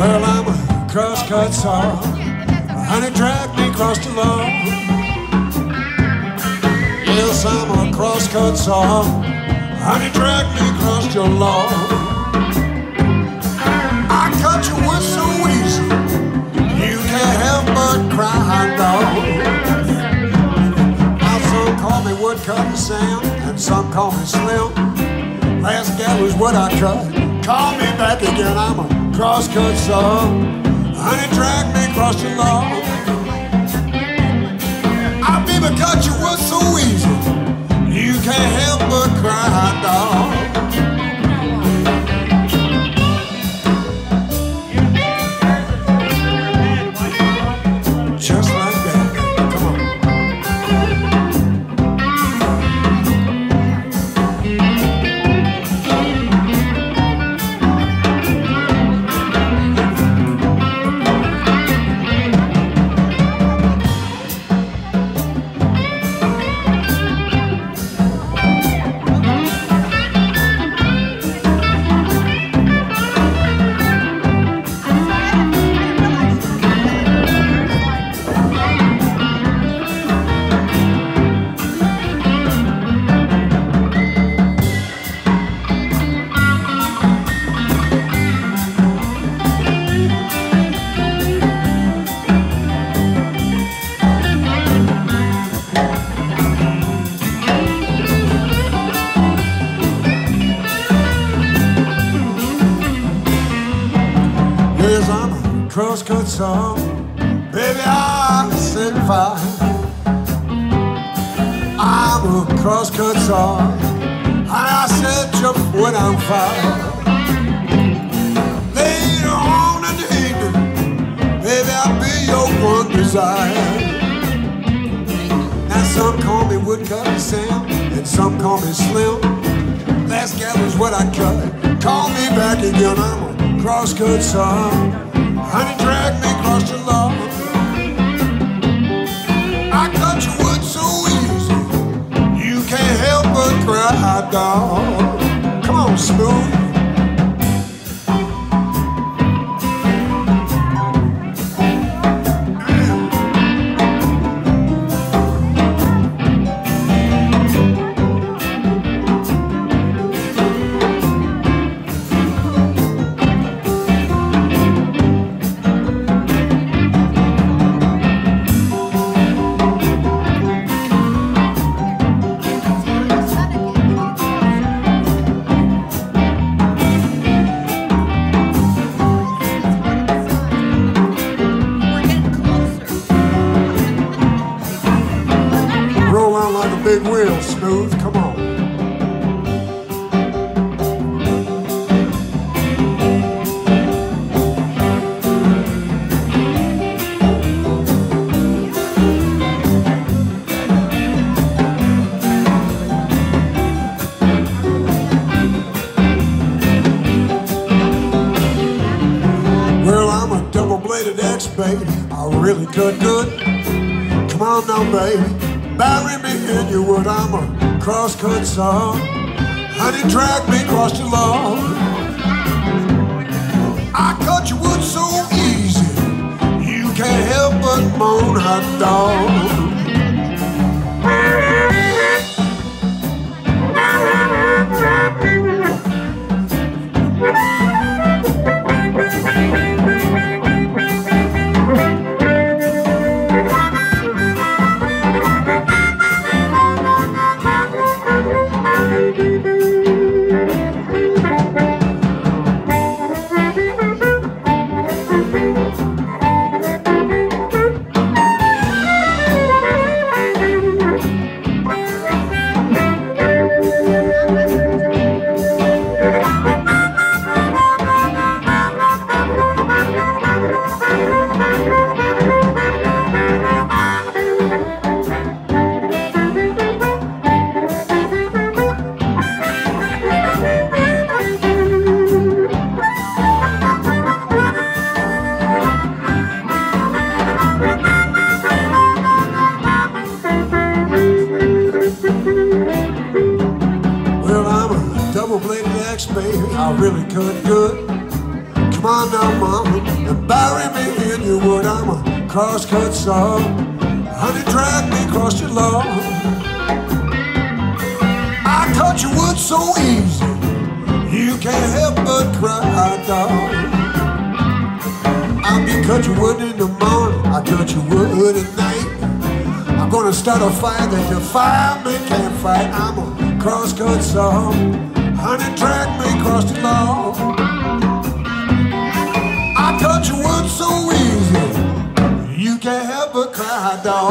Well, I'm a cross-cut saw. Honey dragged me across the lawn. Yes, I'm a cross-cut saw. Honey dragged me across your lawn. I cut your wood so easy, you can't help but cry, dog. Now some call me woodcutting Sam, and some call me Slim. Last gal was what I cut. Call me back again, I'm a cross-cut saw. Honey dragged me across your lawn. I baby cut your wood so easy, you can't help but cry, dog. Cross-cut song. Baby, I'm fire. I'm a cross-cut song. And I set you when I'm fire. Later on in the evening, baby, I'll be your one desire. Now some call me woodcut Sam, and some call me Slim. Last gal was what I cut. Call me back again, I'm a cross-cut song. Honey, drag me across your lawn. I cut your wood so easy, you can't help but cry, dog. Come on, smooth. Big wheel, smooth. Come on. Well, I'm a double-bladed axe, baby. I really cut good. Come on now, baby. Bury me in your wood. I'm a cross-cut saw. Honey, drag me across the lawn. I cut your wood so easy. You can't help but moan, hot dog. I really cut good. Come on now, mama. And bury me your I'm a crosscut saw. Honey, drag me across your lawn. I cut your wood so easy, you can't help but cry, dog. I'll be cut your wood in the morning, I cut your wood at night. I'm gonna start a fire that the firemen can't fight. I'm a crosscut saw. Honey, drag me across the lawn. cidadão.